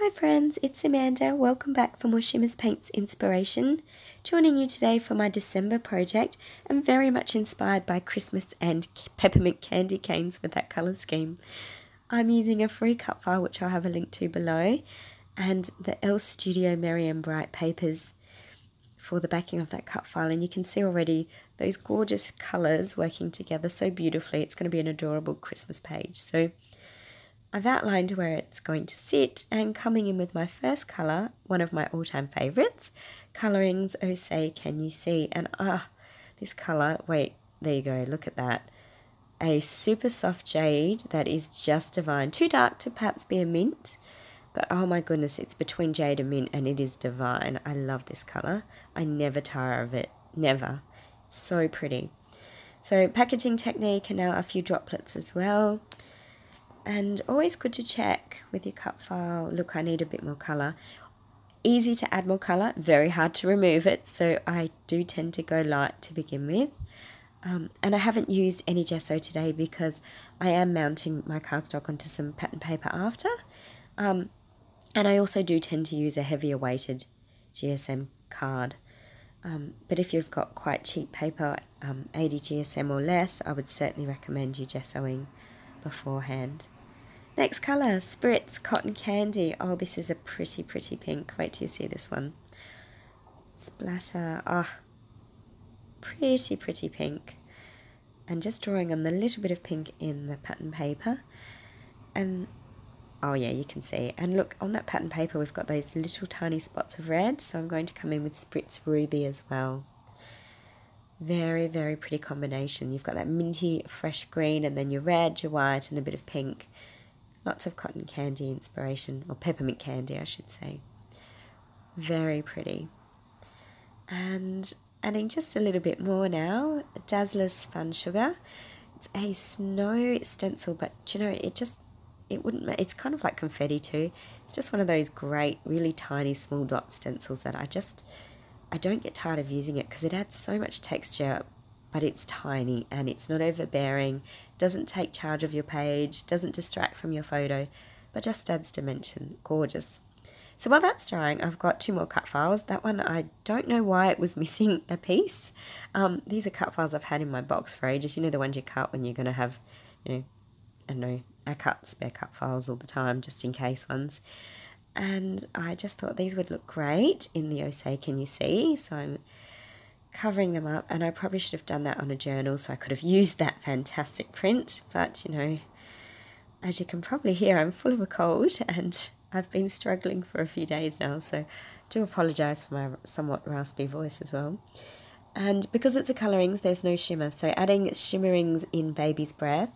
Hi friends, it's Amanda. Welcome back for more Shimmerz Paints inspiration. Joining you today for my December project I'm very much inspired by Christmas and peppermint candy canes with that colour scheme. I'm using a free cut file which I'll have a link to below and the Elle Studio Merry and Bright papers for the backing of that cut file and you can see already those gorgeous colours working together so beautifully. It's going to be an adorable Christmas page. So I've outlined where it's going to sit and coming in with my first colour, one of my all-time favourites, Coloringz Oh Say Can U Sea? And ah, this colour, wait, there you go, look at that. A super soft jade that is just divine. Too dark to perhaps be a mint, but oh my goodness, it's between jade and mint and it is divine. I love this colour. I never tire of it, never. So pretty. So packaging technique and now a few droplets as well and always good to check with your cut file. Look I need a bit more colour. Easy to add more colour very hard to remove it so I do tend to go light to begin with. Um, and I haven't used any gesso today because I am mounting my cardstock onto some pattern paper after. Um, and I also do tend to use a heavier weighted GSM card. Um, but if you've got quite cheap paper, um, 80 GSM or less, I would certainly recommend you gessoing beforehand. Next colour, Spritz Cotton Candy. Oh, this is a pretty, pretty pink. Wait till you see this one. Splatter. Oh, pretty, pretty pink. And just drawing on the little bit of pink in the pattern paper. And, oh yeah, you can see. And look, on that pattern paper, we've got those little tiny spots of red. So I'm going to come in with Spritz Ruby as well. Very, very pretty combination. You've got that minty, fresh green, and then your red, your white, and a bit of pink. Lots of cotton candy inspiration, or peppermint candy, I should say. Very pretty. And adding just a little bit more now, Dazzlerz Spun Sugar. It's a snow stencil, but you know, it just, it wouldn't, it's kind of like confetti too. It's just one of those great, really tiny small dot stencils that I just, I don't get tired of using it because it adds so much texture but it's tiny and it's not overbearing, doesn't take charge of your page, doesn't distract from your photo, but just adds dimension. Gorgeous. So while that's drying, I've got two more cut files. That one, I don't know why it was missing a piece. Um, these are cut files I've had in my box for ages. You know the ones you cut when you're going to have, you know, I don't know, I cut spare cut files all the time, just in case ones. And I just thought these would look great in the Osei Can You See? So I'm covering them up and I probably should have done that on a journal so I could have used that fantastic print but you know as you can probably hear I'm full of a cold and I've been struggling for a few days now so I do apologise for my somewhat raspy voice as well and because it's a Coloringz there's no shimmer so adding Shimmeringz in baby's breath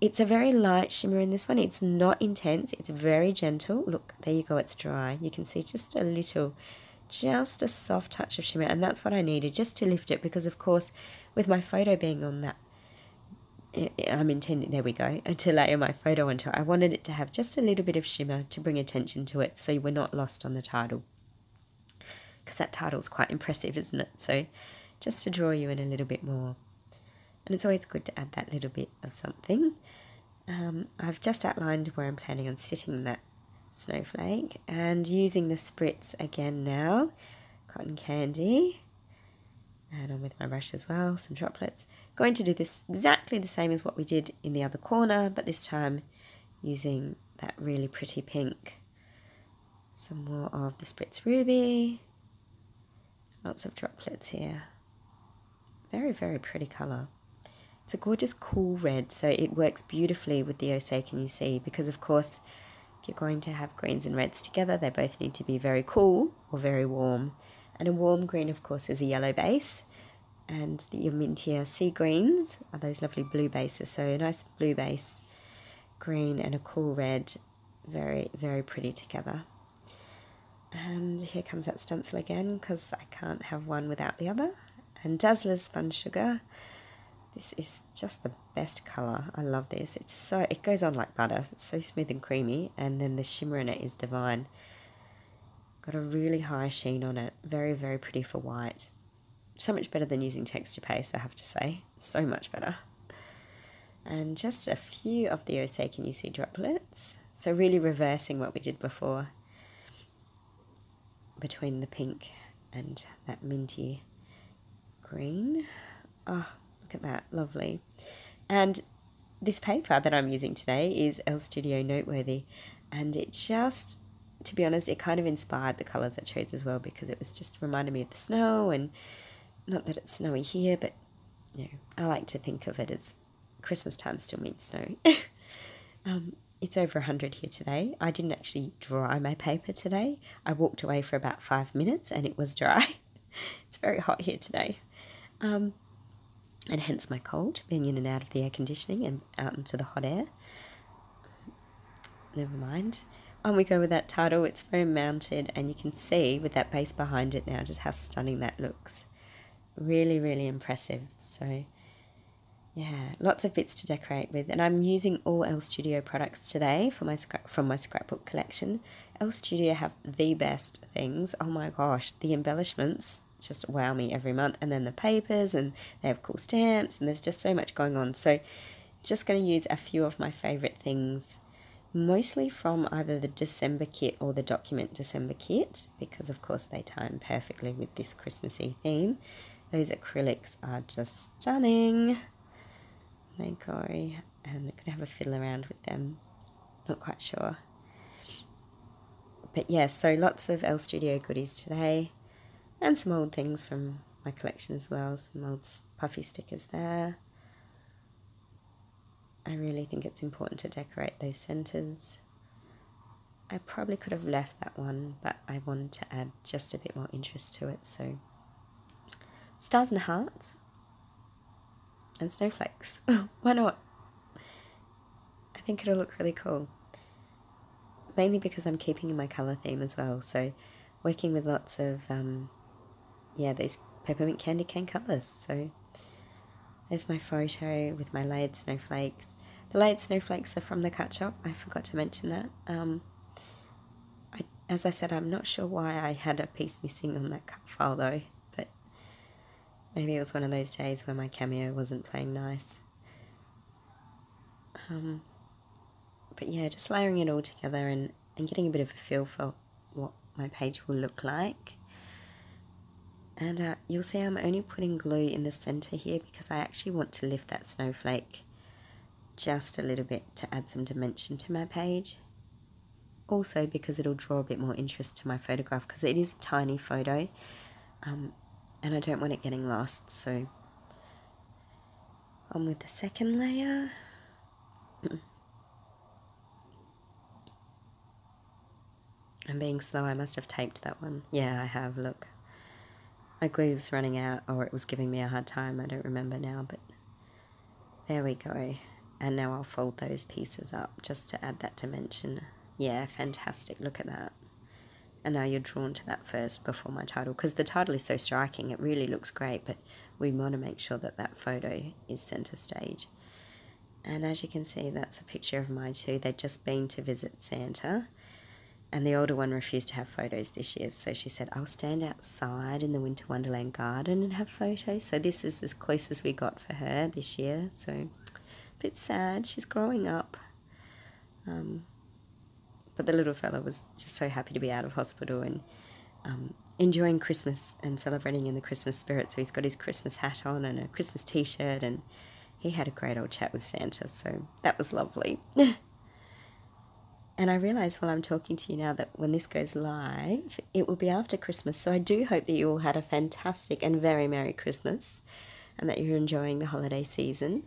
it's a very light shimmer in this one. It's not intense. It's very gentle. Look there you go. It's dry. You can see just a little just a soft touch of shimmer and that's what I needed just to lift it because of course with my photo being on that eh, eh, I'm intending there we go to layer my photo onto it I wanted it to have just a little bit of shimmer to bring attention to it so we're not lost on the title. Because that title's quite impressive isn't it? So just to draw you in a little bit more. And it's always good to add that little bit of something um, I've just outlined where I'm planning on sitting that snowflake and using the spritz again now cotton candy and on with my brush as well some droplets. Going to do this exactly the same as what we did in the other corner but this time using that really pretty pink. Some more of the spritz ruby. Lots of droplets here. Very very pretty color it's a gorgeous cool red so it works beautifully with the Osei You See because of course if you're going to have greens and reds together, they both need to be very cool or very warm. And a warm green, of course, is a yellow base. And your mintier sea greens are those lovely blue bases. So a nice blue base, green and a cool red, very, very pretty together. And here comes that stencil again because I can't have one without the other. And Dazzlerz Spun Sugar. This is just the best colour. I love this. It's so it goes on like butter. It's so smooth and creamy and then the shimmer in it is divine. Got a really high sheen on it. Very, very pretty for white. So much better than using texture paste, I have to say. So much better. And just a few of the Osei Can You See droplets. So really reversing what we did before. between the pink and that minty green. Oh, look at that, lovely. And this paper that I'm using today is Elle Studio Noteworthy, and it just, to be honest, it kind of inspired the colours I chose as well because it was just reminded me of the snow, and not that it's snowy here, but you know, I like to think of it as Christmas time still means snow. um, it's over 100 here today. I didn't actually dry my paper today. I walked away for about five minutes and it was dry. it's very hot here today. Um, and hence my cold, being in and out of the air conditioning and out into the hot air. Never mind. On we go with that title. It's foam mounted, and you can see with that base behind it now just how stunning that looks. Really, really impressive. So, yeah, lots of bits to decorate with, and I'm using all Elle Studio products today for my from my scrapbook collection. Elle Studio have the best things. Oh my gosh, the embellishments just wow me every month, and then the papers, and they have cool stamps, and there's just so much going on. So, just going to use a few of my favorite things, mostly from either the December kit or the Document December kit, because of course they time perfectly with this Christmassy theme. Those acrylics are just stunning. They go, and I'm going to have a fiddle around with them. Not quite sure. But yeah, so lots of Elle Studio goodies today. And some old things from my collection as well. Some old puffy stickers there. I really think it's important to decorate those centres. I probably could have left that one, but I wanted to add just a bit more interest to it. So, stars and hearts and snowflakes. Why not? I think it'll look really cool. Mainly because I'm keeping in my colour theme as well. So, working with lots of, um, yeah, those peppermint candy cane colours. So, there's my photo with my layered snowflakes. The layered snowflakes are from the Cut Shoppe. I forgot to mention that. Um, I, as I said, I'm not sure why I had a piece missing on that cut file though, but maybe it was one of those days where my cameo wasn't playing nice. Um, but yeah, just layering it all together and, and getting a bit of a feel for what my page will look like. And uh, you'll see I'm only putting glue in the center here because I actually want to lift that snowflake just a little bit to add some dimension to my page. Also because it'll draw a bit more interest to my photograph because it is a tiny photo um, and I don't want it getting lost. So on with the second layer. I'm being slow, I must have taped that one. Yeah, I have, look my glue was running out or it was giving me a hard time. I don't remember now, but there we go. And now I'll fold those pieces up just to add that dimension. Yeah, fantastic. Look at that. And now you're drawn to that first before my title because the title is so striking. It really looks great, but we want to make sure that that photo is center stage. And as you can see, that's a picture of my two. They'd just been to visit Santa and the older one refused to have photos this year, so she said, I'll stand outside in the Winter Wonderland garden and have photos. So this is as close as we got for her this year. So a bit sad. She's growing up. Um, but the little fella was just so happy to be out of hospital and um, enjoying Christmas and celebrating in the Christmas spirit. So he's got his Christmas hat on and a Christmas t shirt, and he had a great old chat with Santa. So that was lovely. And I realize while I'm talking to you now that when this goes live, it will be after Christmas. So I do hope that you all had a fantastic and very Merry Christmas and that you're enjoying the holiday season.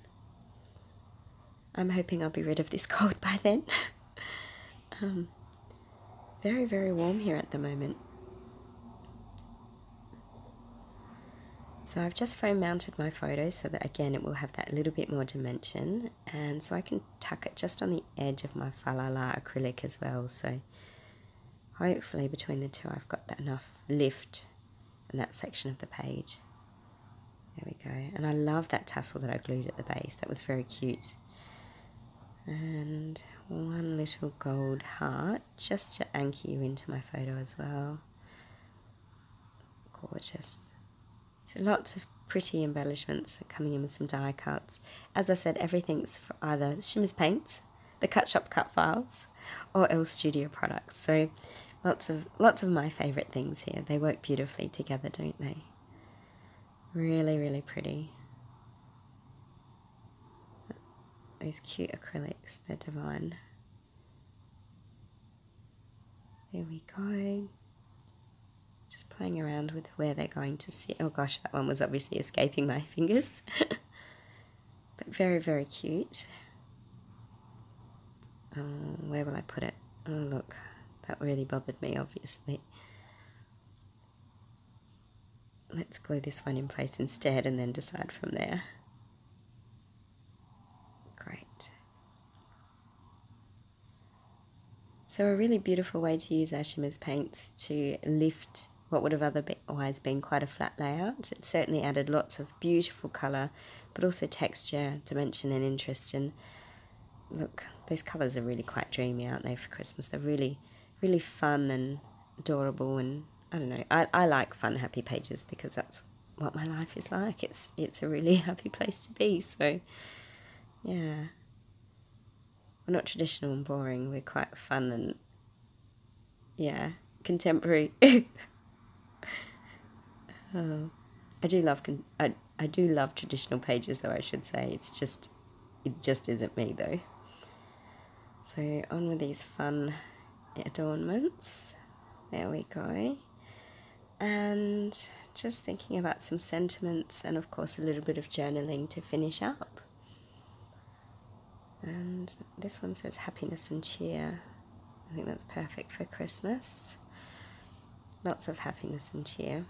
I'm hoping I'll be rid of this cold by then. um, very, very warm here at the moment. So I've just foam mounted my photo so that again it will have that little bit more dimension and so I can tuck it just on the edge of my Falala acrylic as well so hopefully between the two I've got that enough lift in that section of the page. There we go and I love that tassel that I glued at the base that was very cute and one little gold heart just to anchor you into my photo as well. Gorgeous. So lots of pretty embellishments coming in with some die cuts. As I said, everything's for either Shimmerz Paints, the Cut Shoppe cut files, or Elle Studio products. So Lots of lots of my favourite things here. They work beautifully together, don't they? Really, really pretty. Those cute acrylics, they're divine. There we go. Just playing around with where they're going to sit. Oh gosh, that one was obviously escaping my fingers. but very, very cute. Oh, where will I put it? Oh, look, that really bothered me, obviously. Let's glue this one in place instead and then decide from there. Great. So a really beautiful way to use Shimmerz Paints to lift what would have otherwise been quite a flat layout. It certainly added lots of beautiful colour, but also texture, dimension and interest. And look, those colours are really quite dreamy, aren't they, for Christmas? They're really, really fun and adorable and I don't know. I, I like fun, happy pages because that's what my life is like. It's it's a really happy place to be. So, yeah, we're not traditional and boring. We're quite fun and yeah, contemporary. I do love con- I I do love traditional pages though. I should say it's just it just isn't me though. So on with these fun adornments. There we go and just thinking about some sentiments and, of course, a little bit of journaling to finish up. And this one says happiness and cheer. I think that's perfect for Christmas. Lots of happiness and cheer.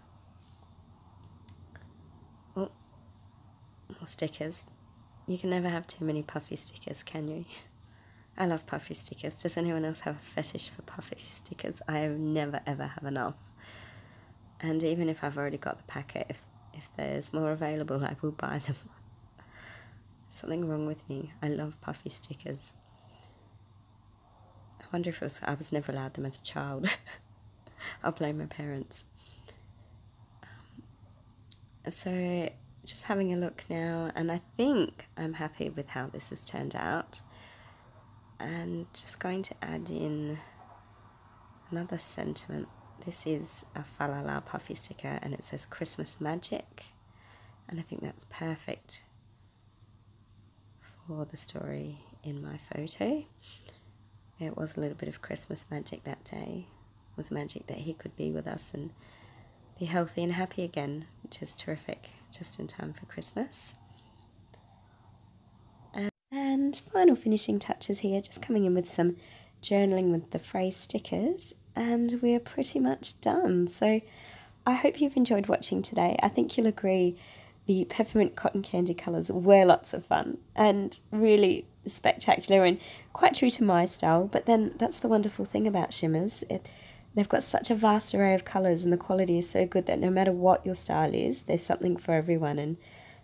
Oh, more stickers. You can never have too many puffy stickers, can you? I love puffy stickers. Does anyone else have a fetish for puffy stickers? I never ever have enough and even if I've already got the packet, if if there's more available, I will buy them. Something wrong with me. I love puffy stickers. I wonder if was, I was never allowed them as a child. I'll blame my parents. Um, so, just having a look now, and I think I'm happy with how this has turned out. And just going to add in another sentiment this is a Falala puffy sticker and it says Christmas Magic. And I think that's perfect for the story in my photo. It was a little bit of Christmas magic that day. Was magic that he could be with us and be healthy and happy again, which is terrific, just in time for Christmas. And final finishing touches here, just coming in with some journaling with the phrase stickers and we're pretty much done. So I hope you've enjoyed watching today. I think you'll agree the peppermint cotton candy colours were lots of fun and really spectacular and quite true to my style. But then that's the wonderful thing about Shimmerz. It, they've got such a vast array of colours and the quality is so good that no matter what your style is, there's something for everyone. And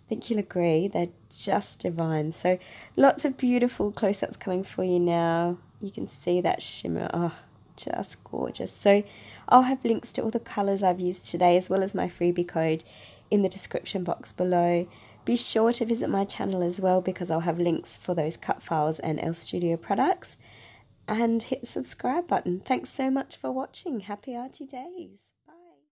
I think you'll agree, they're just divine. So lots of beautiful close-ups coming for you now. You can see that shimmer. Oh, just gorgeous. So I'll have links to all the colours I've used today as well as my freebie code in the description box below. Be sure to visit my channel as well because I'll have links for those cut files and Elle Studio products. And hit subscribe button. Thanks so much for watching. Happy arty days.